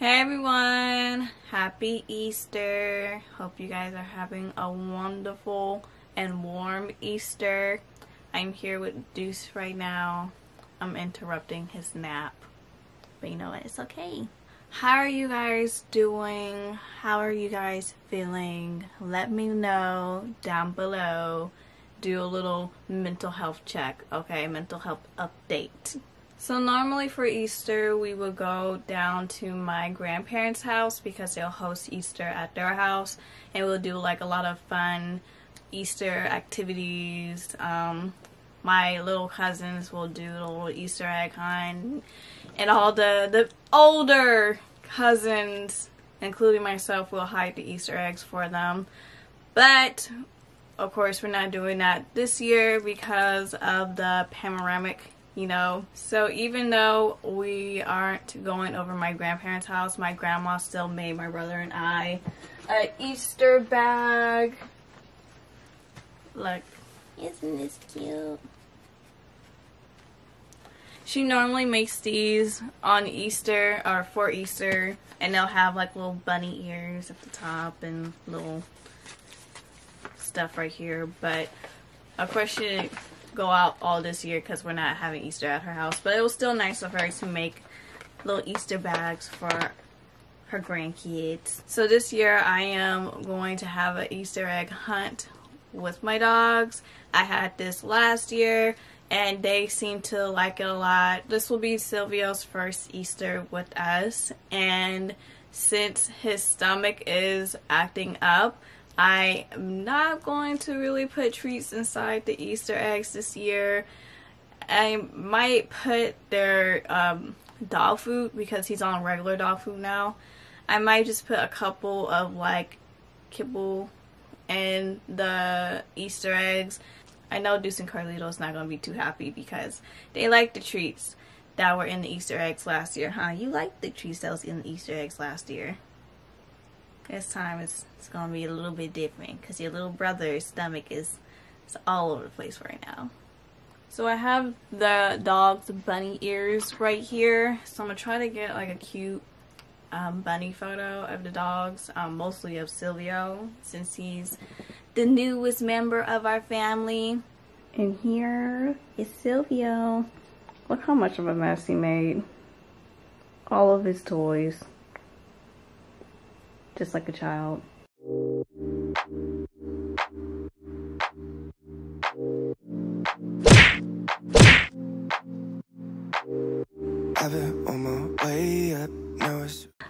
Hey everyone, happy Easter. Hope you guys are having a wonderful and warm Easter. I'm here with Deuce right now. I'm interrupting his nap, but you know what? It's okay. How are you guys doing? How are you guys feeling? Let me know down below. Do a little mental health check, okay? Mental health update. So normally for Easter we would go down to my grandparents' house because they'll host Easter at their house and we'll do like a lot of fun Easter activities. Um, my little cousins will do the little Easter egg hunt and all the, the older cousins, including myself, will hide the Easter eggs for them. But of course we're not doing that this year because of the panoramic you know. So even though we aren't going over my grandparents' house, my grandma still made my brother and I a Easter bag. Look, isn't this cute? She normally makes these on Easter or for Easter and they'll have like little bunny ears at the top and little stuff right here but of course she go out all this year because we're not having Easter at her house. But it was still nice of her to make little Easter bags for her grandkids. So this year I am going to have an Easter egg hunt with my dogs. I had this last year and they seem to like it a lot. This will be Silvio's first Easter with us and since his stomach is acting up, I am not going to really put treats inside the Easter eggs this year. I might put their um, dog food because he's on regular dog food now. I might just put a couple of like kibble in the Easter eggs. I know Deuce and Carlito's not going to be too happy because they like the treats that were in the Easter eggs last year, huh? You liked the treats that was in the Easter eggs last year. This time it's, it's going to be a little bit different because your little brother's stomach is, is all over the place right now. So I have the dog's bunny ears right here. So I'm going to try to get like a cute um, bunny photo of the dogs, um, mostly of Silvio since he's the newest member of our family. And here is Silvio. Look how much of a mess he made. All of his toys just like a child.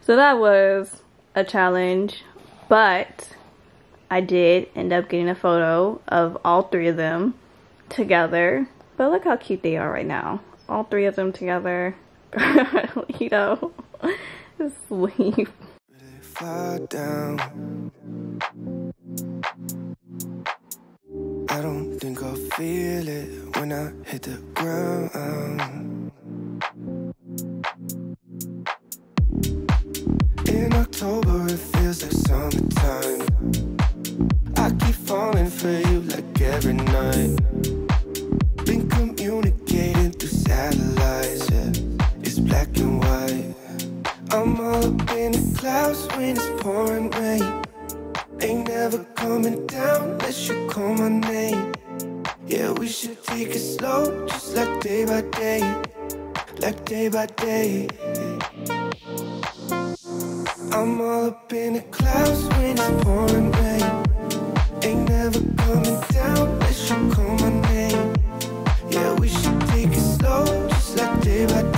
So that was a challenge, but I did end up getting a photo of all three of them together. But look how cute they are right now. All three of them together. you know, sleep far down. I don't think I'll feel it when I hit the ground. In October, it feels like summertime. I keep falling for you like every night. Day by day, like day by day. I'm all up in the clouds when it's pouring rain. Ain't never coming down unless you call my name. Yeah, we should take it slow, just like day by day,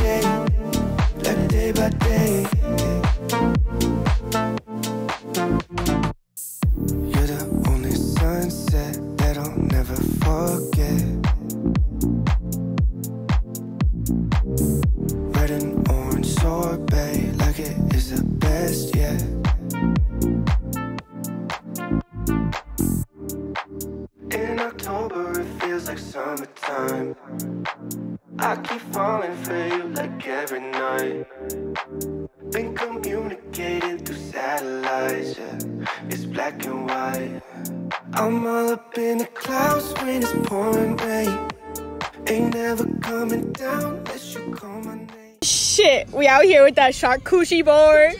I'm We out here with that charcuterie board.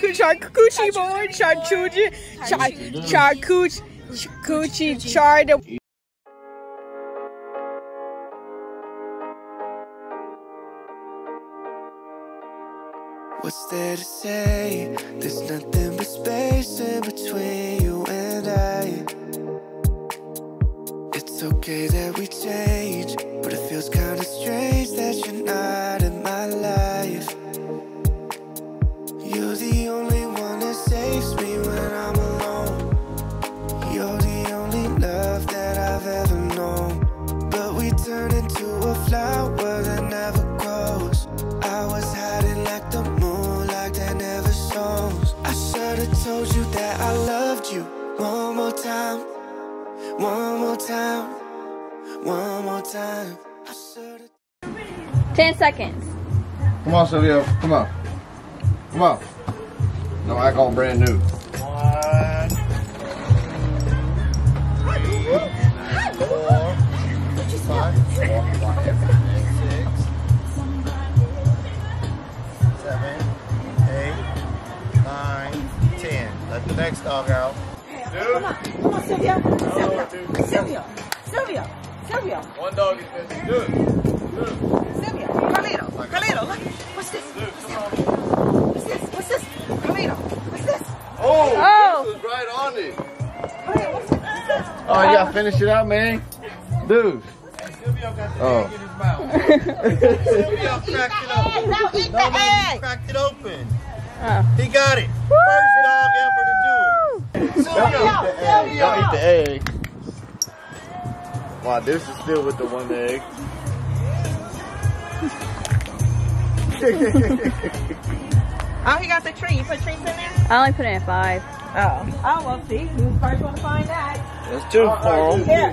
Charcuterie board. Charcuterie. Char- Charcuterie. Charcuterie. Char. What's there to say? There's nothing but space in between you and I. It's okay that we change, but it feels kinda strange 10 seconds. Come on, Sylvia. Come on. Come on. No, act all brand new. seven, eight, nine, ten. Let the next dog out. Come on, Come Sylvia. Sylvia. Sylvia. Sylvia. Sylvia. One dog is missing. Do it. Sylvia. Carlito. Carlito, look. What's this? What's this? What's this? What's? Carlito. What's this? Oh, Oh. this was right on it. Carlito, what's this? What's this? Oh, you gotta finish it out, man. Dude. Oh. Silvio got the Oh. egg in his mouth. Silvio cracked it open. Now eat the he egg. cracked it open. Oh. He got it. First dog ever to do it. Silvio. Sylvia. Don't eat the egg. Wow, this is still with the one egg. Oh, he got the tree. You put trees in there? I only put in at 5. Oh. Oh, well, see. who's was the first one to find that. That's two for him. Here.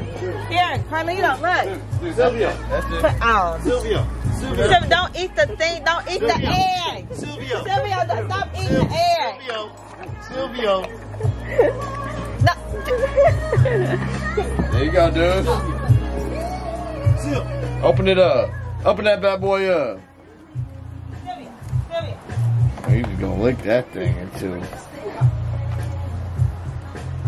Here. Carlito, look. Silvio. That's Put, oh. Silvio. Silvio. Sylvia, don't eat the thing. Don't eat the Sylvia. egg. Silvio. Sylvia, don't stop eating the egg. Silvio. Silvio. No. There you go, dude. Sil. Open it up. Open that bad boy up. Sylvia. Sylvia. He's gonna lick that thing into.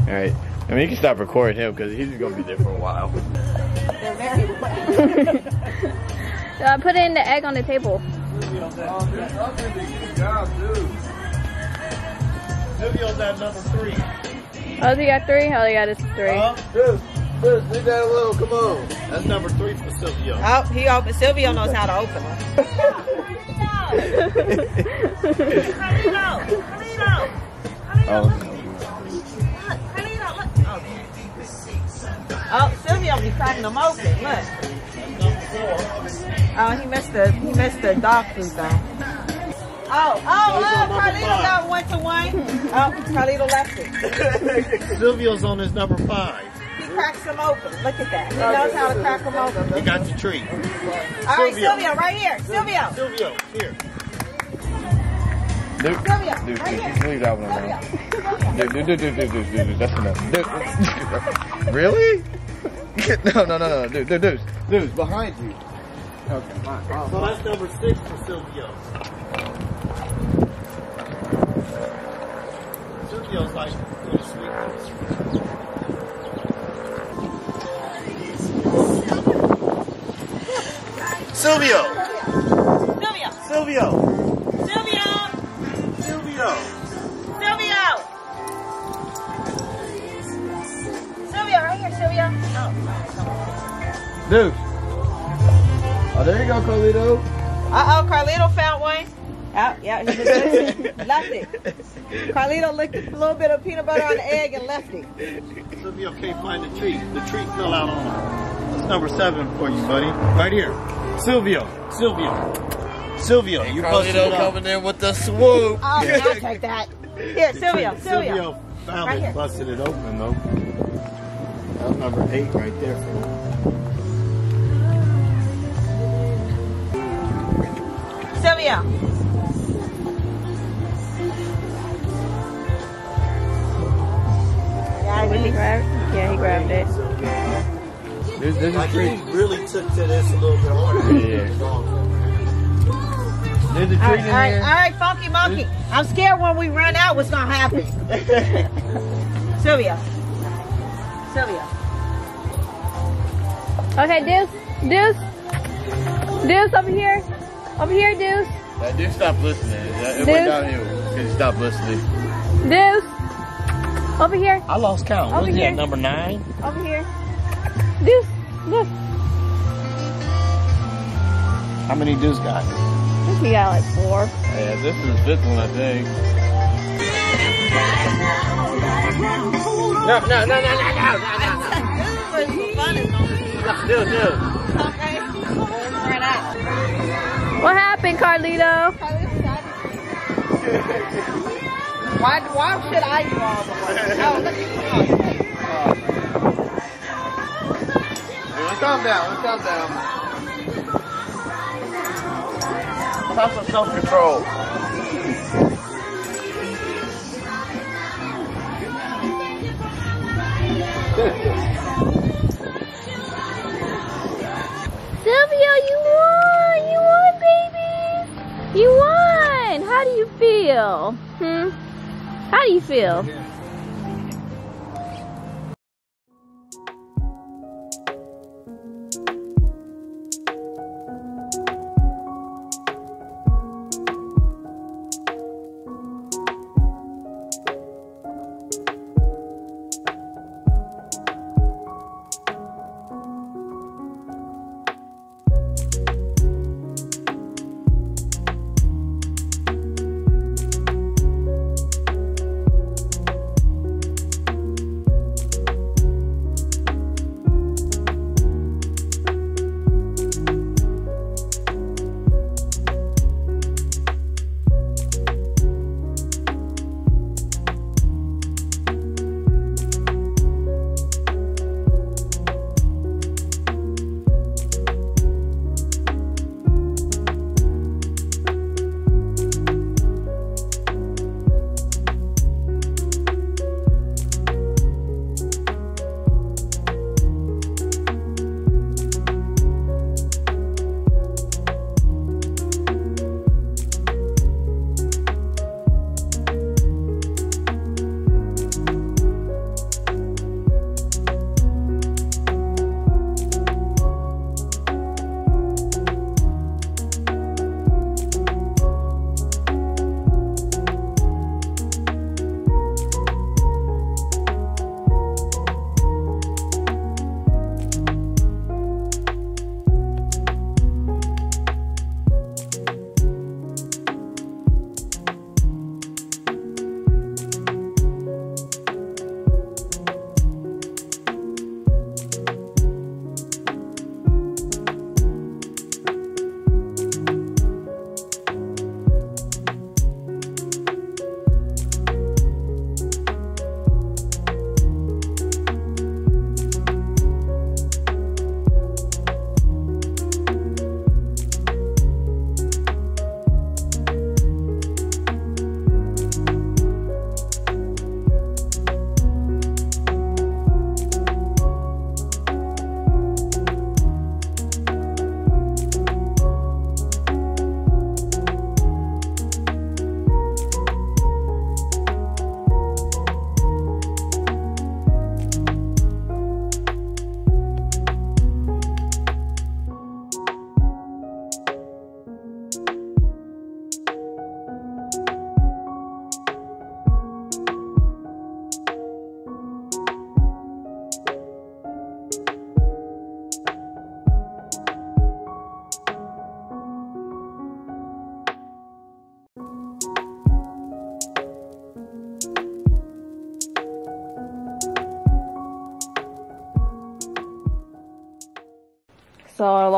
All right. I mean, you can stop recording him because he's gonna be there for a while. They're very well. Uh, put in the egg on the table. Silvio's at number three. Oh, they got 3? Oh, they got us 3. Huh? Dude, dude, leave that alone. Come on. That's number three for Silvio. Oh, he opened. Silvio knows how to open them. Oh. Oh. oh, Silvio be cracking them open. Look. Oh, he missed the he missed the dog food though. Oh, oh, look, Carlito got one to one. Oh, Carlito left it. Silvio's on his number five. He cracks them open. Look at that. He knows how to crack them open. He got the treat. All right, Silvio. Silvio, right here. Silvio. Silvio, here. dude, Silvio, dude, right dude, here. just leave that one alone. Dude, dude, dude, dude, dude, dude, dude, dude, that's enough. Dude, really? no, no, no, no, dude, dude, dude, dude, behind you. Okay, fine. So that's number six for Silvio. Silvio's like Silvio! Silvio. Silvio! Silvio. Silvio! Silvio. Silvio, right here, Silvio. Oh. Dude. Oh, there you go, Carlito. Uh oh, Carlito found one. Oh, yeah, he just left it. Carlito licked a little bit of peanut butter on the egg and left it. Silvio can't find the treat. The treat fell out on him. That's number seven for you, buddy. Right here. Silvio. Silvio. Silvio, you busted it up. coming in with the swoop. Oh, I'll take that. Here, Silvio, Silvio. Silvio found Right it here. busted it open, though. That's number eight right there for him. Silvio. Yeah, he grabbed, grab Yeah, he grabbed it. There's, there's a Like treat. he really took to this a little bit harder. Yeah. There's a All treat right, in all right, here. all right, Funky Monkey. I'm scared when we run out what's gonna happen. Sylvia. Sylvia. Okay, Deuce. Deuce. Deuce, over here. Over here, Deuce. I did stop listening. It Dude. went downhill because you stopped listening. Deuce. Over here. I lost count. Over Wasn't here. at number nine? Over here. Deuce. Look. How many dudes got? I think we got like four. Yeah, this is the fifth one, I think. No, no, no, no, no, no, no, no. Dude, dude. What happened, Carlito? Why, why should I do all the work? Oh, look at you. Calm down. Let's calm down. Have some self-control. Sylvia, you won! You won, baby! You won! How do you feel? Hmm? How do you feel?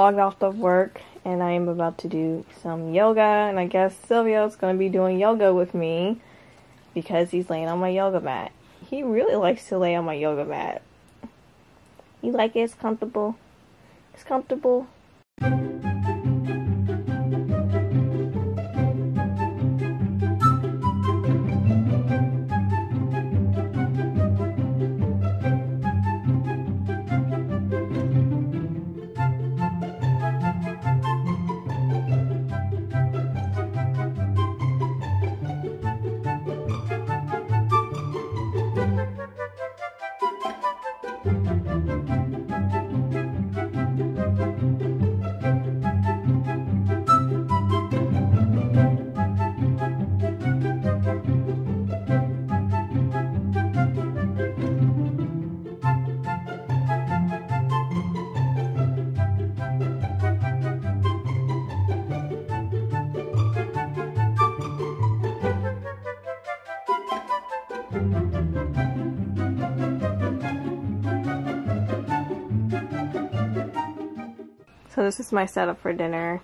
Logged off of work and I am about to do some yoga and I guess Silvio's gonna be doing yoga with me because he's laying on my yoga mat. He really likes to lay on my yoga mat. You like it? It's comfortable. It's comfortable. This is my setup for dinner.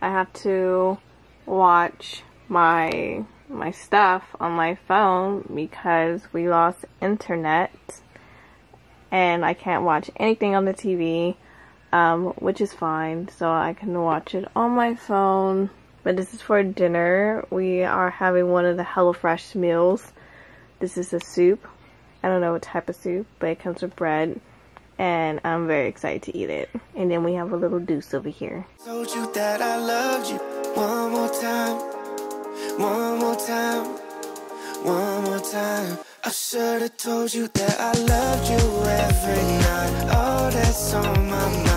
I have to watch my my stuff on my phone because we lost internet and I can't watch anything on the TV, um, which is fine. So I can watch it on my phone. But this is for dinner. We are having one of the HelloFresh meals. This is a soup. I don't know what type of soup, but it comes with bread. And I'm very excited to eat it. And then we have a little deuce over here. Told you that I loved you one more time, one more time, one more time. I should have told you that I loved you every night. All that's on my mind.